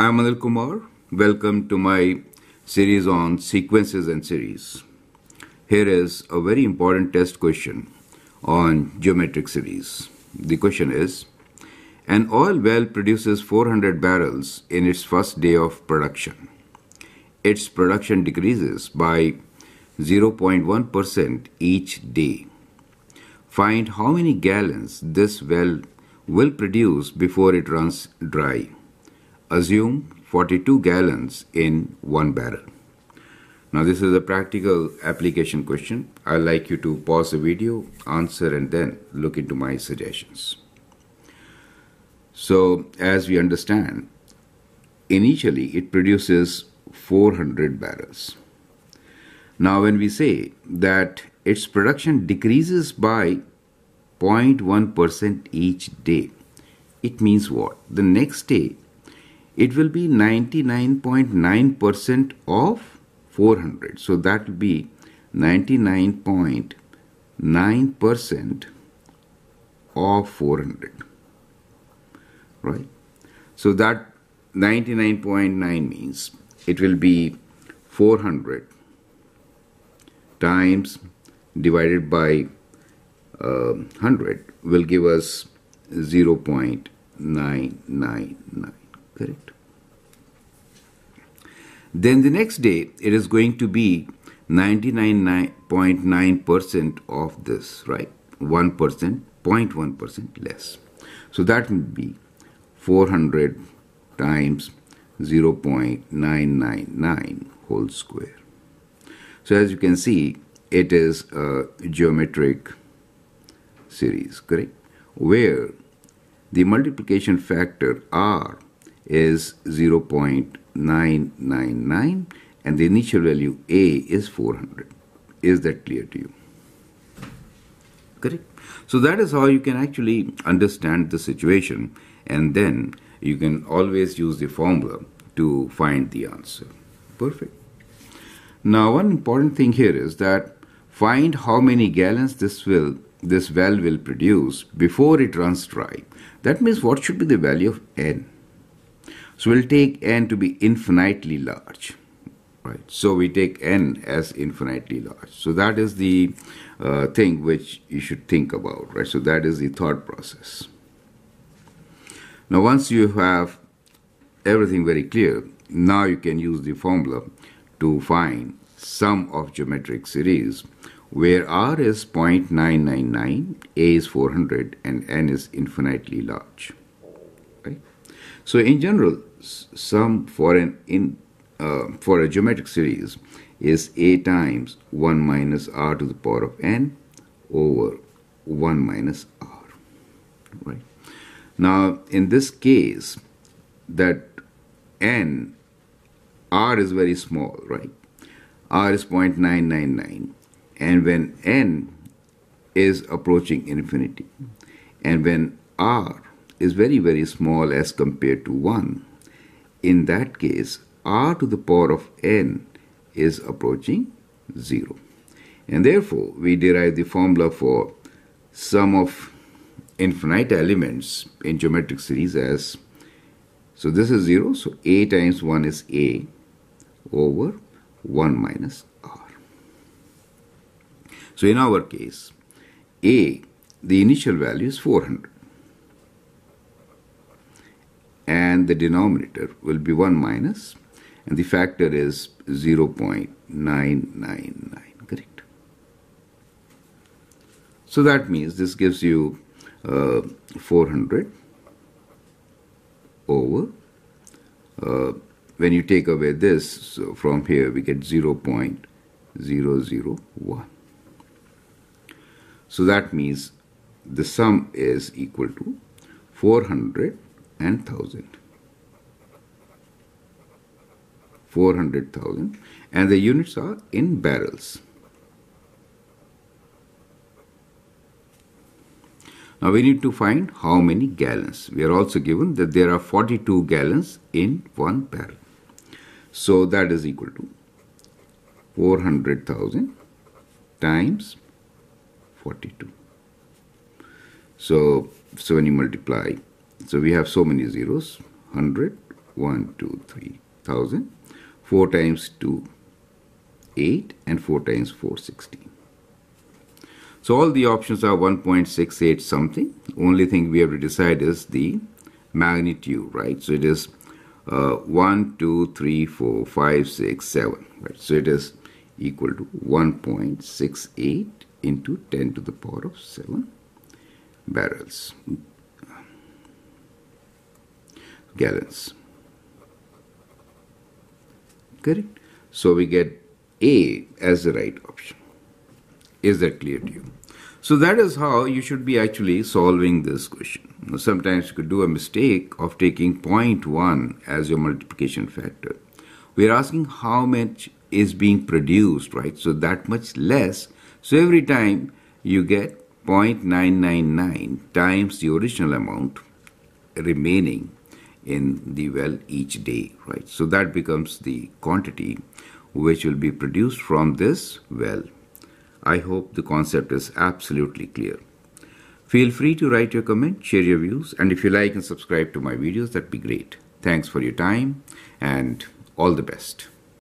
I'm Anil Kumar. Welcome to my series on sequences and series. Here is a very important test question on geometric series. The question is An oil well produces 400 barrels in its first day of production. Its production decreases by 0.1% each day. Find how many gallons this well will produce before it runs dry. Assume 42 gallons in one barrel. Now, this is a practical application question. I'd like you to pause the video, answer, and then look into my suggestions. So, as we understand, initially it produces 400 barrels. Now, when we say that its production decreases by 0.1% each day, it means what? The next day, it will be 99.9% of 400. So that will be 99.9% of 400. Right? So that 99.9 means it will be 400 times divided by uh, 100 will give us 0.999 correct. Then the next day it is going to be 99.9% of this right? 1% 0.1% less. So that will be 400 times 0.999 whole square. So as you can see it is a geometric series, correct? Where the multiplication factor r is 0.999 and the initial value a is 400. Is that clear to you? Correct? So that is how you can actually understand the situation and then you can always use the formula to find the answer. Perfect. Now one important thing here is that find how many gallons this will this well will produce before it runs dry. That means what should be the value of n? So we'll take n to be infinitely large. Right. So we take n as infinitely large. So that is the uh, thing which you should think about. Right. So that is the thought process. Now once you have everything very clear, now you can use the formula to find sum of geometric series where r is 0.999, a is 400, and n is infinitely large. Right? So in general, sum for an in uh, for a geometric series is a times 1 minus r to the power of n over 1 minus r. Right? Now, in this case, that n, r is very small, right? r is 0.999 and when n is approaching infinity, and when r is very, very small as compared to 1, in that case, r to the power of n is approaching 0. And therefore, we derive the formula for sum of infinite elements in geometric series as so this is 0, so a times 1 is a over 1 minus r so in our case, A, the initial value is 400. And the denominator will be 1 minus, and the factor is 0.999, correct? So that means this gives you uh, 400 over, uh, when you take away this, so from here we get 0.001. So that means the sum is equal to 400 and 1000. 400,000 and the units are in barrels. Now we need to find how many gallons. We are also given that there are 42 gallons in one barrel. So that is equal to 400,000 times 42. So, so when you multiply, so we have so many zeros, 100 1, 2, 3, 1000. 4 times 2, 8 and 4 times 4, 16. So all the options are 1.68 something. Only thing we have to decide is the magnitude, right? So it is uh, 1, 2, 3, 4, 5, 6, 7, right? So it is equal to 1.68 into 10 to the power of 7 barrels, gallons. Correct? So we get A as the right option. Is that clear to you? So that is how you should be actually solving this question. Sometimes you could do a mistake of taking 0.1 as your multiplication factor. We are asking how much is being produced, right? So that much less. So every time you get 0.999 times the original amount remaining in the well each day, right? So that becomes the quantity which will be produced from this well. I hope the concept is absolutely clear. Feel free to write your comment, share your views, and if you like and subscribe to my videos, that'd be great. Thanks for your time and all the best.